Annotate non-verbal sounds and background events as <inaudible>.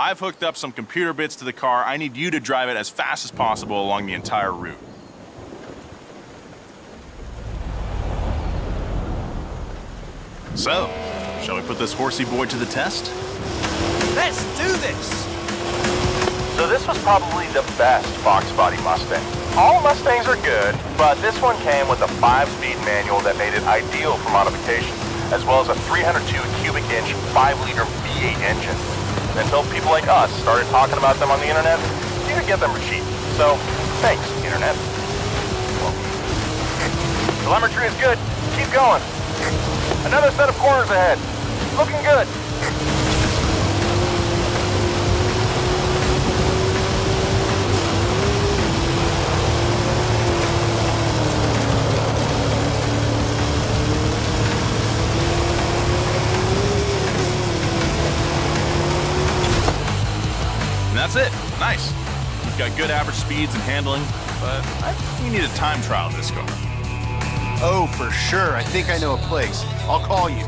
I've hooked up some computer bits to the car. I need you to drive it as fast as possible along the entire route. So, shall we put this horsey boy to the test? Let's do this! So this was probably the best Fox body Mustang. All Mustangs are good, but this one came with a 5-speed manual that made it ideal for modification, as well as a 302 cubic inch 5-liter V8 engine. Until people like us started talking about them on the internet, you could get them for cheap. So, thanks, internet. <laughs> Telemetry is good. Keep going. Another set of corners ahead. Looking good. That's it. Nice. You've got good average speeds and handling, but I think we need a time trial of this car. Oh, for sure. I think I know a place. I'll call you.